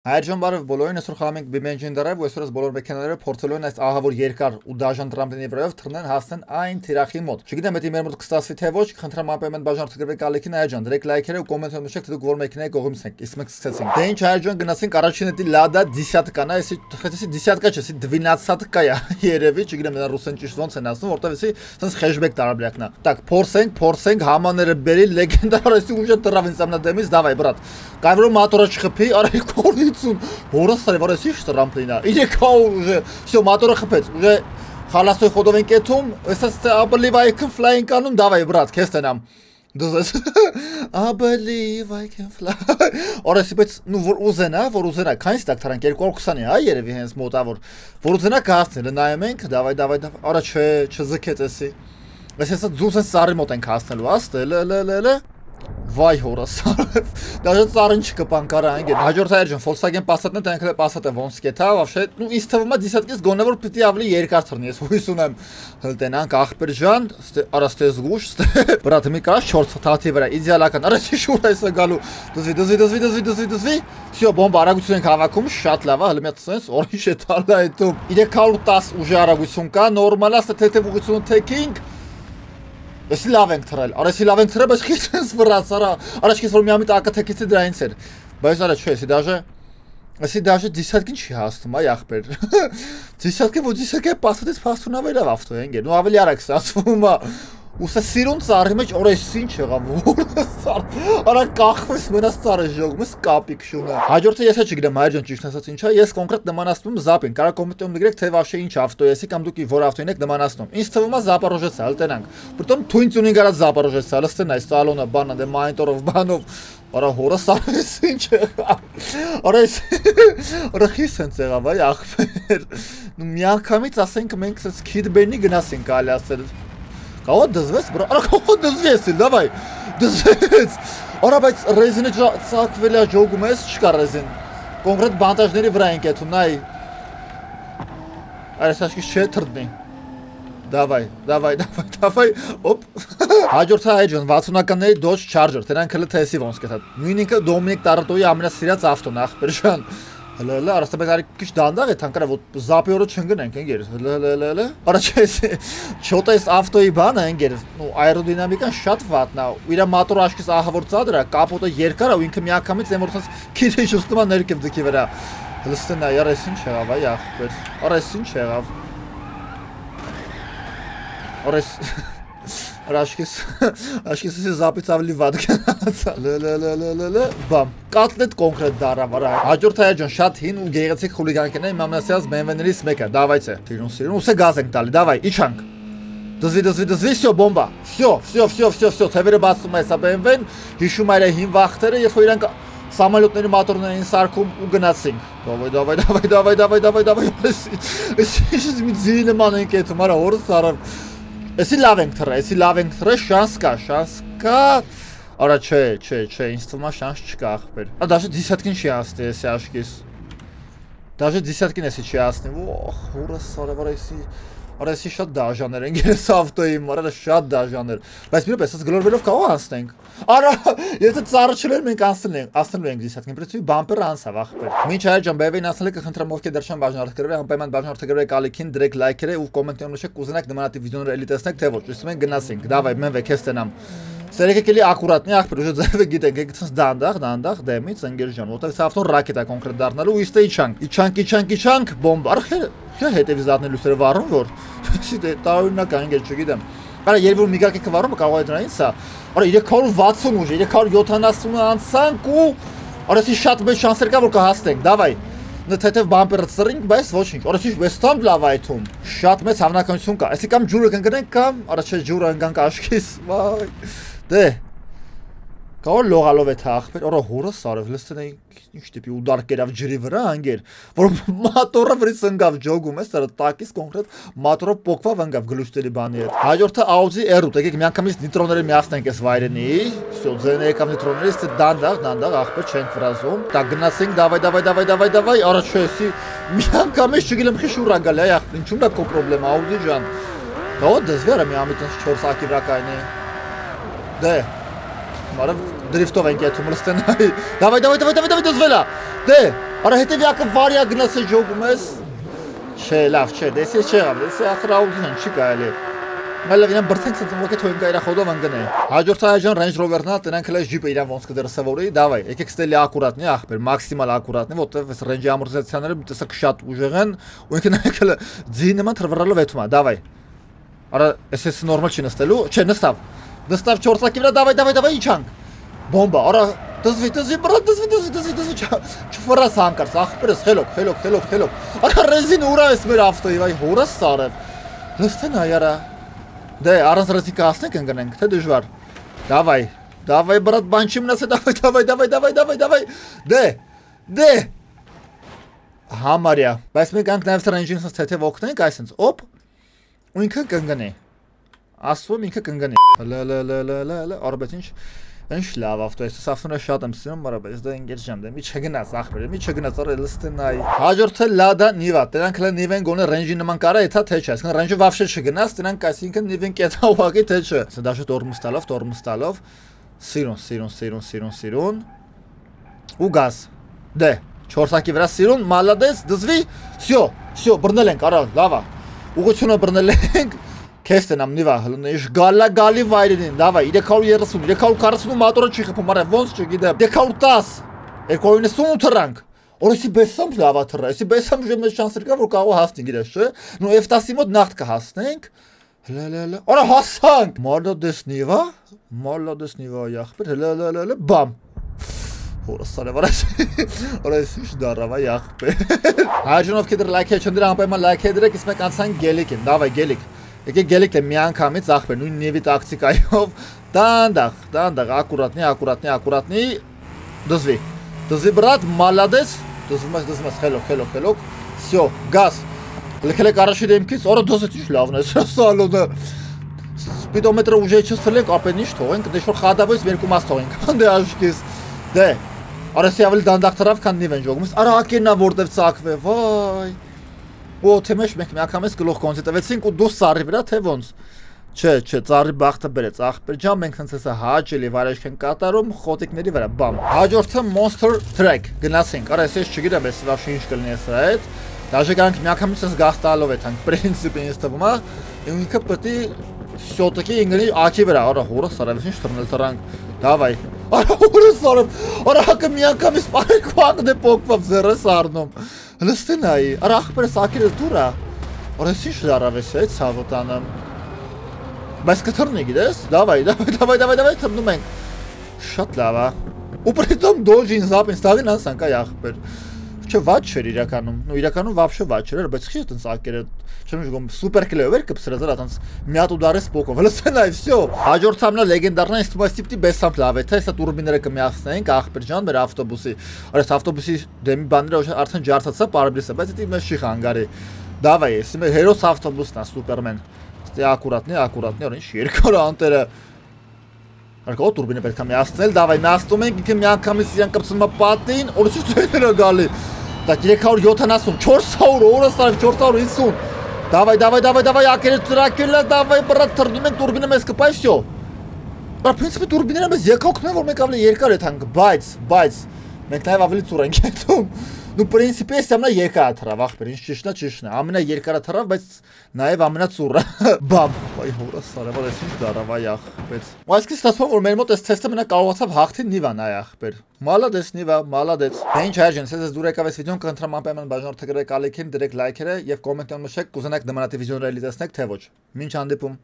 Այժմ բարև բոլորին, այսօր խաղում ենք Bimenjin Drive, ու այսօրս բոլոր մեքենաները փորձելու են այս ահավոր երկար ու դաժան տրամպլինի վրայով թռնեն հասնեն այն թիրախի մոտ։ Չգիտեմ, դա մեր մոտ կստացվի թե ոչ, խնդրեմ ապեմեն բաժանցկրվեք ալիքին այժմ, դրեք լայքերը ու կոմենտները նշեք, թե դուք որ մեքենայի կողմից եք։ Իսկ մենք սկսեցինք։ Դե ինչ այժմ գնացինք առաջին դի Lada 10-ական, այսի թխեցի 10-ակա չէ, այսի 12-ակա է երևի, չգիտեմ դա ռուսեն ճիշտ ոնց են ասում, որտեվ էսի սենց խեշբեք տարաբլակն է։ Так, փորսենք, փորսենք համաները բերի լեգենդար էսի ուժը տրավ ինձ ամնադեմից, դավայ բրատ։ Կարևորը մոտորը չխփի, արա կորնի 30. Որը որեսի штрамплина. Иди каул уже. Всё, мотор խփեց։ Уже Խալաստոյ խոդով ենք եթում, ասած I believe I can fly ենք անում, դավայ բրատ, քեզ տենամ։ Դուզես I believe I can fly։ Օրեսի բայց նու որ ուզենա, որ ուզենա, քանից դակտարանք 220-ի, հա, երևի հենց մոտավոր։ Որ ուզենա կհասնել, նայեմ ենք, դավայ, դավայ, դավայ։ Արա չէ, չզքեց էսի։ Այս հեսա ձուզ են սարի մոտ ենք հասնելու, աստ, լը լը լը լը Վայ հորասարև։ Даже դե ծառին չկպան կարա այնգե։ Հաջորդ այրջն Volkswagen Passat-ն տանք է Passat-ը ոնց կետա, вообще, ну ինձ թվում է դիսատկես գոնե որ պիտի ավելի երկար թռնի։ Ես հույս ունեմ հլտենանք ախպեր ջան, արա ստե զգուշ, ստե բրատ մի կարա 4 թաթի վրա իդեալական։ Արա չի շուտ էսա գալու։ Դզվի, դզվի, դզվի, դզվի, դզվի, դզվի։ Всё, բոմբա արագություն ենք հավաքում, շատ լավ է, հələ մի հատ sense օրիշ է տալա այդու։ 310 ուժի արագություն կա, նորմալ է, ստե թեթև ուղղությունը թեքինք։ Էսի լավ ենք թրել։ Արա էսի լավ ենք թրել, բայց քիչ ես վրաց, արա։ Առաջից որ մի ամիտ ակա թեքեցի դրանից էր։ Բայց արա չէ, էսի դաժե Էսի դաժե դիսատկին չի հասնում, այ ախպեր։ Դիսատկը ոչ դիսատկը պասատից փաստունավեր ավտո են գեր։ Նու ավելի արագ ստացվում է։ Ուսը սիրուն ծառի մեջ օրես ինչ եղավ, որը ծառ։ Արա կախվես մենաս ծառը ժողմս կապիկ շունը։ Հաջորդը ես չգիտեմ, այր ջան, ճիշտ ասած ինչա, ես կոնկրետ նմանացնում զապին։ Կարա կոմենտում գրեք, թե վաբշե ինչ ավտո եսի կամ դուք որ ավտոին եք նմանացնում։ Ինչ թվում է Զապարոժեցը, հլտենանք։ Պրտոմ թույն ծունին գարա Զապարոժեցը, լստեն այս սալոնը բանն դե մայնտորով բանով։ Արա հորը սարես ինչ եղավ։ Արա այս արա քիս հենց եղավ այ ախպեր։ Նու միանգամից ասենք մենք սա սկիդբենի գնասինք ալի ասել։ Կողո դզվեց, բրա, արա կողո դզվեց, դավայ, դզվեց։ Արա բայց ռեզինը ցակվել է ջոգում ես, չկա ռեզին։ Կոնկրետ բանտաժների վրա են կեթում, նայ։ Այս աշկի չէ թրտնի։ Դավայ, դավայ, դավայ, դավայ, օպ։ Հաջորդը այջն 60-ականների Dodge Charger, դրանք հələ TS-ի ոնց կեթա։ Նույնինքը Դոմինիկ Տարատոյի ամենասիրած ավտոն է, ախպերշան։ Հələ արստաբեկ արի քիչ դանդաղ է թանկարա որ զապիորը չընկնենք ընկեր հələ առաջ էս ավտոյի բանը ընկեր ու աերոդինամիկան շատ վատնա ու իր մոտորը աշկիս ահավոր ծադրա կապոտը երկար ու ինքը միակամից եմ որ ասած քիչ շուստումա ներքև դքի վրա հլստենա яր էս ինչ եղավ այ ախպեր արա էս ինչ եղավ Օրես Ռաշկես աշկես զապից ավելի վատ գնացա լը լը լը լը լը լը բամ կատլետ կոնկրետ դարավ արա հաջորդ հայ ջան շատ հին ու գեղեցիկ խուլիգանքն է իմ ամենասիրած BMW-ներից մեկը դավայցե թիրուն սիրուն ուսե գազ ենք տալի դավայ իչանք Դզվի դզվի դզվի всё բոմբա всё всё всё всё всё թևերը բացում է սա BMW-ն հիշում այր հին վախտերը երբ որ իրանք սամոլյոտների մոտորներին սարքում ու գնացինք դավայ դավայ դավայ դավայ դավայ դավայ դավայ էս էս մի ձինը ման ենք այդ մարա օրս արավ Էսի լավ ենք թռը, էսի լավ ենք թռը, շանս կա, շանս կա։ Արա չէ, չէ, չէ, ինձ թվում է շանս չկա ախպեր։ Ա դաշը դիսատկին չի ասնի էսի աշկիս։ Դաշը դիսատկին էսի չի ասնի։ Օհ, հուրս սարևար էսի Արեսի շատ դաժաներ են գերես ավտոյի, մարը շատ դաժաներ։ Բայց մի պես գլորվելով կարող անցնենք։ Արա, եթե ծառը չլեր մենք անցնենք, անցնելու ենք դիսակին, պրեցի բամպերը անցավ ախպեր։ Մինչ այ ջան բեվին անցնել եք խնդրեմ ովքեր դեռ չեն բաժանորդագրվել, անպայման բաժանորդագրվեք ալիքին, դրեք լայքերը ու կոմենտներում նշեք կուզենաք նմանատիպ վիդեոներ էլի տեսնեք, թե ոչ։ Իսկ մենք գնացինք։ Դավայ, մեն վեք ես տենամ։ Սերեկեք էլի ակուրատնի ախպեր, ուժը ձևը գիտենք, եկեք ցած դանդաղ, դանդաղ դեմից ընկեր ջան, որտեղ սա ավտոն ռակետա կոնկրետ դառնալու, իստե իչանք, իչանք, իչանք, իչանք, բոմբ, արխեր, չէ հետևից դառնել լուսերը վառում որ, դե տարօրինակ անգել չգիտեմ։ Արա երբ որ միգարկի կվարումը կարող է դրանից սա։ Արա 360 ուժ, 370 անցանք ու արա սի շատ մեծ շանսեր կա որ կհասնենք։ Դավայ։ Նթեթև բամպերը ծրինք, բայց ոչինչ։ սի West-Ham լավ այթում։ Շատ մեծ հավանականություն կա։ Այսի կամ ջուրը կընկնենք կամ չէ ջուրը ընկանք աշկիս։ Վայ։ Դե Կարող լողալով է թախվել, օրա հորը սարև լստեն ինչ տիպի ուդար կերավ ջրի վրա անգեր, որ մատորը վրից ընկավ ջոգում է, սա տակից կոնկրետ մատորը պոկվավ ընկավ գլուստերի բանի հետ։ Հաջորդը Audi R8, եկեք միանգամից նիտրոները միացնենք այս վայրենի, всё, ձեն եկավ նիտրոներից, դե դանդաղ, դանդաղ ախպեր չենք վրազում։ Դա գնացինք, դավայ, դավայ, դավայ, դավայ, դավայ, առաջ էսի միանգամից չգիտեմ խի շուրա գալի, այ ախպեր, ինչու՞ն է քո խնդրեմ Audi ջան։ Դա դզվերը մի ամիտ 4 հակի վրա կայնի։ Դե։ Մարը դրիֆտով ենք եթում լստենայի։ Դավայ, դավայ, դավայ, դավայ, դավայ, դզվելա։ Դե, արա հետևյակը վարյա գնացը ջոգում ես։ Չէ, լավ, չէ, դես ես չեղավ, դես ես ախրաուդն են, չի կարելի։ Մալավ իրան բրցենք ցած մոկե թույն կայրա խոդով անգնե։ Հաջորդ այժմ Range Rover-նա տնանք հլես ջիպը իրան ոնց կդրսևորեի, դավայ, եկեք ստելի ակուրատնի, ախպեր, մաքսիմալ ակուրատնի, որտեվ այս range ամորտիզացիաները մի տեսակ շատ ուժեղ են, ու ինքն նայեք հլը ձի նման թրվռալով եթում է, դավայ։ Արա, էս էս նորմալ չի նստելու, չէ, նստավ։ Նստավ 4-ակի վրա, դավայ, դավայ, դավայ, իջանք։ Բոմբա, արա, դզվի, դզվի, բրա, դզվի, դզվի, դզվի, դզվի, չֆրաս հանկարծ, ախպերս, խելոք, խելոք, խելոք, խելոք։ Արա ռեզին ուրա էս մեր ավտոյի, վայ, հորս սարև։ Նստեն այարա, Դե առանց ռիսկի հասնենք ընկնենք, թե դժվար։ Դավայ, դավայ բրատ բան չի մնաց, դավայ, դավայ, դավայ, դավայ, դավայ, դավայ։ Դե, դե։ Համարյա, բայց մենք անք նաև range-ից թեթև օգնենք, այսինքն, օպ, ու ինքը կընկնի Ասում ինքը կընկնի։ Լա լա լա լա լա լա, արբետ ինչ Ինչ լավ ավտո է, սա շատ եմ սիրում, բայց բայց դա ինգեր ջան, դե մի չգնաց ախպեր, մի չգնաց, առ լստենայ։ Հաջորդը Lada Niva, դրանք հենց Niva-ն գոնե range-ի նման կարա, էթա թե չէ, այսինքն range-ը վավշե չգնաց, դրանք այսինքն Niva-ն կետա ուղակի թե չէ։ Սա դաշը տորմուս տալով, տորմուս տալով, սիրուն, սիրուն, սիրուն, սիրուն, սիրուն։ Ու գազ։ Դե, 4-ակի վրա սիրուն, մալադես, դզվի, всё, всё, բռնել ենք, արա, լավա։ Ուղղությունը բռնել ենք Քեզ տնամ նիվա հլունեշ գալա գալի վայրին դավայ 330 340 մոտորը չի խփում արա ոնց չգիտեմ 310 290 թրանք Օրեսի բեսամ լավա թռա, էսի բեսամ մեծ շանսեր կա որ կարող հասնի գիրես, չէ։ Նու F10-ի մոտ նախտ կհասնենք։ Հլա լա լա։ Արա հասանք։ Մալոդես նիվա, մալոդես նիվա յախպեր, հլա լա լա բամ։ Հորսարը վրաս։ Օրես ինչ դարավա յախպեր։ Հաջունով կդր լայք հեչնդր անպայման լայք դրեք, իսկ մենք անցանք գելիկին։ Դավայ գելիկ։ Եկեք գելիք թե միանգամից ախպեր նույն նիվի տակտիկայով դանդաղ, դանդաղ, ակուրատնի, ակուրատնի, ակուրատնի դզվի։ Դզվի բրատ, մալադես, դզվում ես, դզվում ես, խելոք, խելոք, խելոք, սյո, գազ, լկել եք առաջի դեմքից, որը դզեց ինչ լավն է, սալոնը, սպիտոմետրը ուժեի չսրլենք, ապեն ինչ թողենք, դեշվոր խադավոյս երկու մաս թողենք, հանդե աշկիս, դե, արեսի ավելի դանդաղ թրավ, կան նիվ են ժողում, արա ակերնա որտև ծակվե, վայ, ու թե մեջ մենք միանգամից գլուխ կոնցի տվեցինք ու դուս ծառի վրա թե ոնց Չէ, չէ, ծառի բախտը բերեց ախպեր ջան, մենք հենց հեսա հաճելի վարեժք են կատարում խոտիկների վրա, բամ։ Հաջորդը Monster Track գնացինք։ Արա ես չգիտեմ, ես լավ ինչ կլինի սա այդ։ Դաժե կանք միանգամից ես գաս տալով է թանք պրինցիպը ինձ թվում է։ Ինքը պետք է շոտակի ինգլի աչի վրա, արա հորը սարավ ինչ թռնել թրանք։ Դավայ։ Արա հորը սարավ։ Արա հակը միանգամից պարեկվակ դե փոկվավ զերս առնում։ Լստենայի, արա ախպերը սակերը դուրա։ Օրես ինչ դարավես է ցավոտանը։ Բայց կթռնի գիտես։ Դավայ, դավայ, դավայ, դավայ, դավայ թռնում ենք։ Շատ լավ է։ Ու պրիտոմ դոժին զապին ստաղին անսանք այ ախպեր չէ վաճ չէր իրականում։ Ну իրականում вообще վաճ չէր, բայց խի այդպես ակերը չեմ ուզում սուպեր կլեվեր կպսրազար այդպես միատ ուդարես փոկով։ Լսեն այ всё։ Հաջորդ համնա լեգենդարնա ինստումաստիպտի բեսամփ լավ է, թե հեսա տուրբիները կմիացնենք ախպեր ջան մեր ավտոբուսի։ Այս ավտոբուսի դեմի բաները արդեն ջարդացա պարբրիսը, բայց դա մեզ չի խանգարի։ Դավայ, ես մեր հերոս ավտոբուսն է սուպերմեն։ Ստե ակուրատնի, ակուրատնի, օրինչ երկար անտերը Արկո տուրբինը պետք է միացնել, դավայ միացնում ենք, ինքը միանգամից իրան կպցնում է պատին, օրսի ծերերը գալի։ Դա 370, 400, օրը սարև 450։ Դավայ, դավայ, դավայ, դավայ, ակերը ծրակելա, դավայ, բրատ թրդում ենք տուրբինը մեզ կպայ, всё։ Բա պրինցիպի տուրբիները մեզ եկօգնում են, որ մենք ավելի երկար է թանք, բայց, բայց մենք նաև ավելի ծուր ենք հետում։ Ну, в принципе, ես ամենա երկարը թռավ, ախպեր, ինչ ճիշտն է, ճիշտն է։ Ամենա երկարը թռավ, բայց նաև ամենածուռը։ Բամ, այ հորա սարևալ էս ինչ դարավ այ ախպեր։ այսպես ստացվում որ մեր մոտ էս թեստը մենա կարողացավ հաղթի Նիվան այ ախպեր։ Մալադես Նիվա, մալադես։ Դե ինչ հայրեն, ես դուր եկավ այս վիդեոն կընտրեմ անպայման բաժանորդագրեք ալիքին, դրեք լայքերը եւ կոմենտներ մշեք, կուզենաք նմանատիպ վիդեոներ լիզնեք թե ոչ։ Մինչ հանդիպում